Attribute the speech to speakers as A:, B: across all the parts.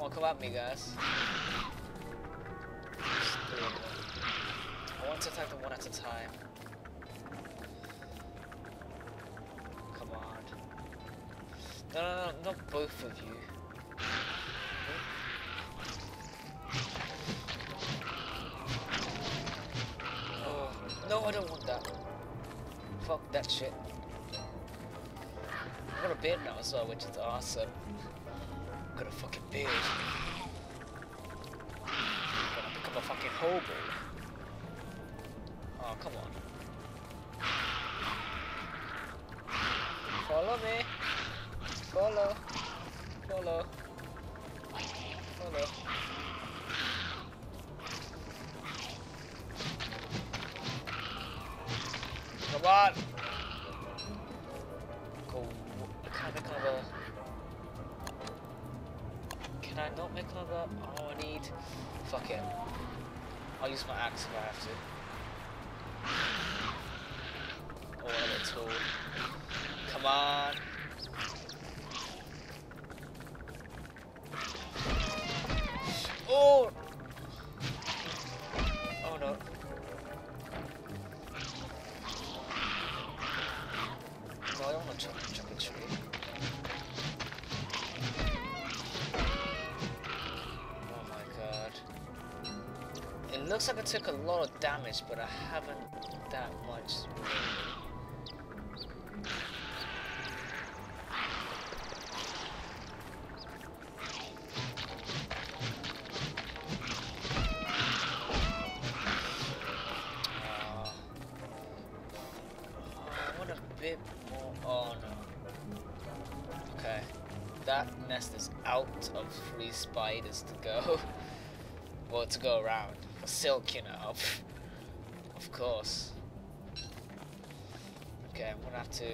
A: Come on, come at me, guys. I want to attack them one at a time. Come on. No, no, no, not both of you. Oh, no, I don't want that. Fuck that shit. I got a beard now as well, which is awesome. Got a fucking beard. I'm gonna become a fucking hobo. Oh, come on. Follow me. Follow. Follow. Follow. Come on. Can I not make another? Oh, I need. Fuck it. I'll use my axe if I have to. Or another tool. Come on. Looks like I took a lot of damage, but I haven't that much. Out of free spiders to go. well, to go around. Silk, you know. of course. Okay, I'm gonna have to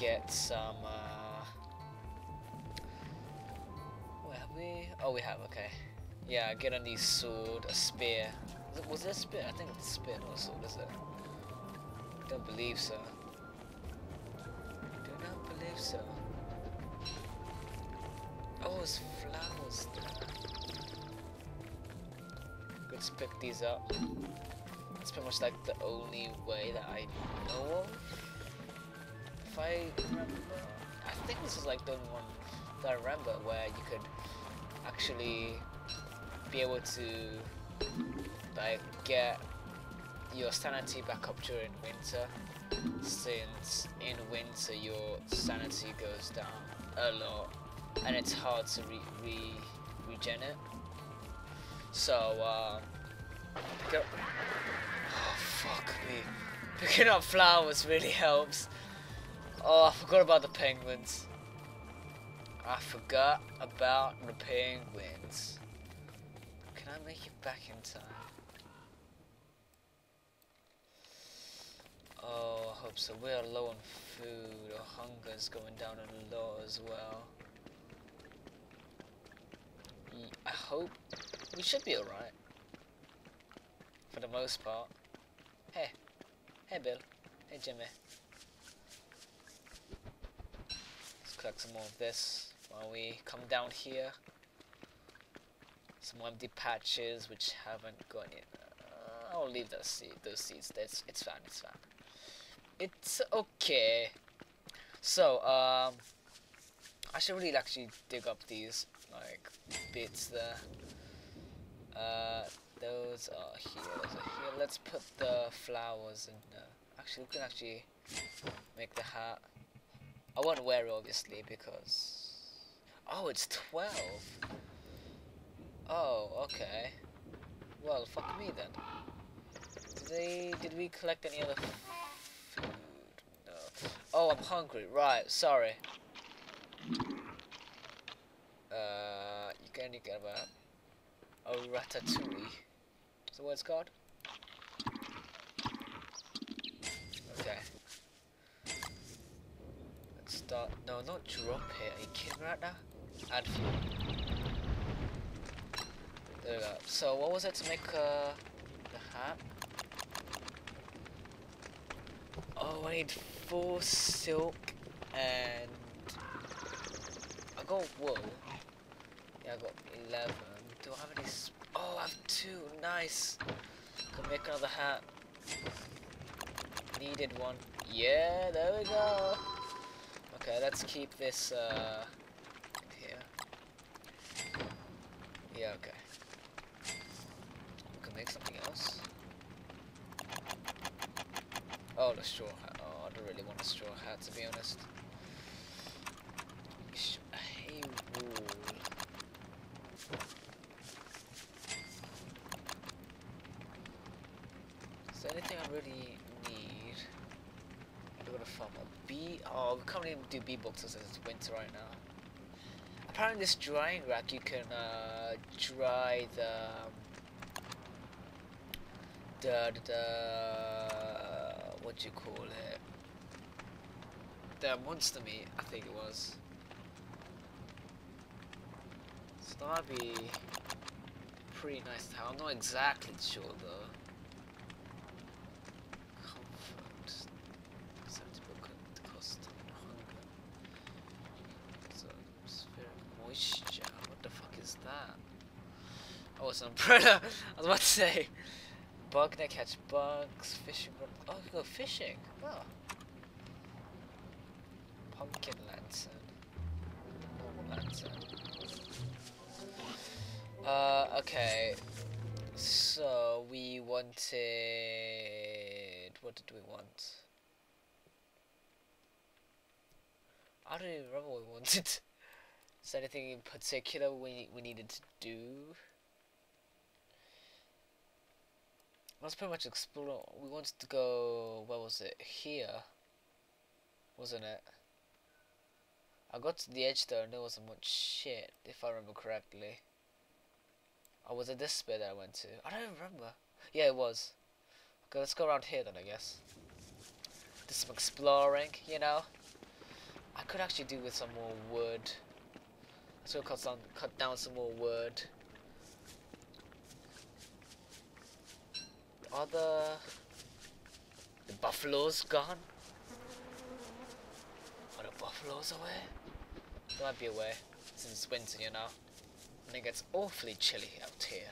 A: get some. Uh... Where have we? Oh, we have. Okay. Yeah, get a new sword, a spear. Was it, a spear? I think it's a spear, not a sword, is it? Don't believe so. Do not believe so. Oh, it's flowers there. Let's pick these up. It's pretty much like the only way that I know of. If I remember. I think this is like the only one that I remember where you could actually be able to like get your sanity back up during winter since in winter your sanity goes down a lot and it's hard to re, re regen it so uh pick up oh fuck me picking up flowers really helps oh I forgot about the penguins I forgot about the penguins can I make it back in time? Oh, I hope so. We are low on food. Our hunger is going down a lot as well. I hope we should be alright. For the most part. Hey. Hey, Bill. Hey, Jimmy. Let's collect some more of this while we come down here some empty patches which haven't gone in. Uh, I'll leave those seed, those seeds. That's it's fine. It's fine. It's okay. So um, I should really actually dig up these like bits there. Here. Here. Let's put the flowers in. there. actually, we can actually make the hat. I won't wear it obviously because. Oh, it's twelve. Oh, okay. Well, fuck me then. Did they? Did we collect any other food? No. Oh, I'm hungry. Right. Sorry. Uh, you can you get about oh ratatouille. Is that what it's called? Okay. Let's start. No, not drop it. Are you kidding right now? Add fuel. There we go. So what was it to make uh, the hat? Oh, I need four silk and a got wool. Yeah, I got 11. Do I have any? Oh, I have two. Nice. Can make another hat. Needed one. Yeah, there we go. Okay, let's keep this uh, here. Yeah, okay. We can make something else. Oh, the straw hat. Oh, I don't really want a straw hat to be honest. Hey, wool. Is there anything I really need? I'm gonna farm a bee. Oh, we can't even do bee boxes as it's winter right now. Apparently, this drying rack you can uh, dry the um, the the, the what do you call it? The monster meat, I think it was. So that'd be pretty nice to have. I'm not exactly sure though. Comfort. Acceptable co- cost and hunger. So atmospheric moisture. What the fuck is that? It's an umbrella. I was about to say. Bug that catch bugs, fishing. Oh, you go fishing. Oh. Pumpkin lantern. Normal lantern. Uh, okay. So we wanted. What did we want? I don't even remember what we wanted. Is there anything in particular we we needed to do? Let's pretty much explore. We wanted to go. Where was it? Here, wasn't it? I got to the edge there and there wasn't much shit, if I remember correctly. Or was it this bit that I went to? I don't remember. Yeah, it was. Okay, let's go around here then, I guess. Do some exploring, you know? I could actually do with some more wood. Let's go cut, some, cut down some more wood. Are the, the buffaloes gone? Are the buffaloes away? They might be away since it's winter, you know. And it gets awfully chilly out here.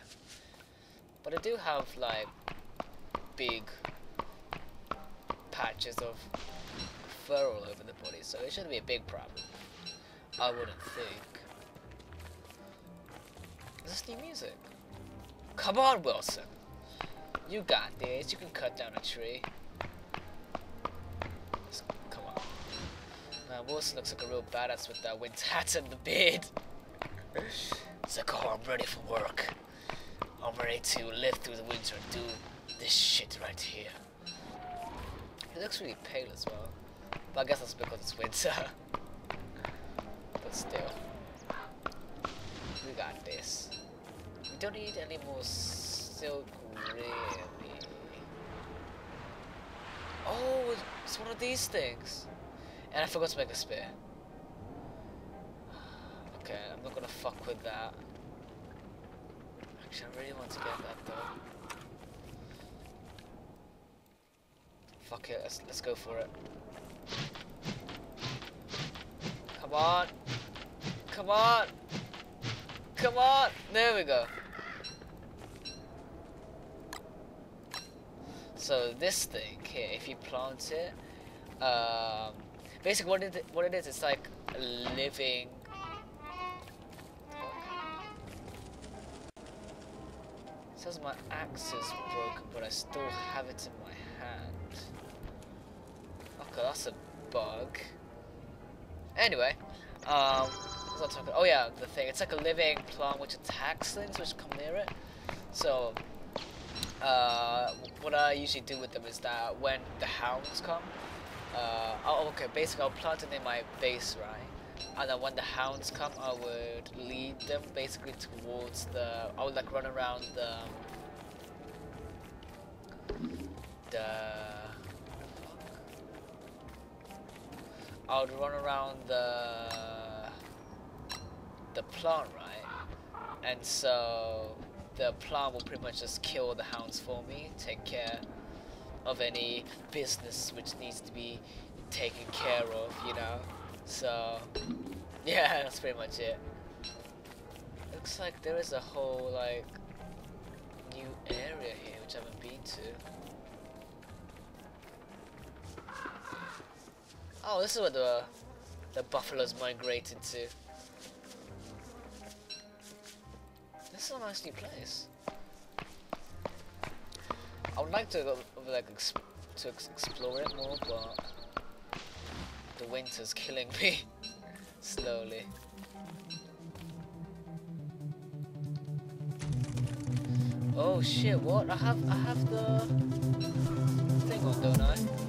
A: But I do have like big patches of fur all over the body, so it shouldn't be a big problem. I wouldn't think. Is this new music? Come on, Wilson. You got this. You can cut down a tree. Just- come on. Man, Wilson looks like a real badass with that winter hat and the beard. It's like, oh, I'm ready for work. I'm ready to live through the winter and do this shit right here. He looks really pale as well. But I guess that's because it's winter. but still. We got this. We don't need any more silk, really. Oh, it's one of these things. And I forgot to make a spear. Okay, I'm not gonna fuck with that. Actually, I really want to get that though. Fuck it, let's, let's go for it. Come on! Come on! Come on! There we go. So this thing here, if you plant it, um, basically what it what it is, it's like a living. Says my axe is broken, but I still have it in my hand. Okay, that's a bug. Anyway, um? Oh yeah, the thing. It's like a living plant which attacks things which come near it. So, uh, what I usually do with them is that when the hounds come, uh, oh, okay, basically I'll plant it in my base, right? And then when the hounds come, I would lead them basically towards the. I would like run around the. The. I would run around the. The plant, right? And so the plant will pretty much just kill the hounds for me, take care of any business which needs to be taken care of, you know. So Yeah, that's pretty much it. Looks like there is a whole like new area here which I haven't been to. Oh, this is where the the buffaloes migrated to. This is a nice new place. I would like to like exp to ex explore it more, but the winter's killing me slowly. Oh shit! What? I have I have the thing on, don't I?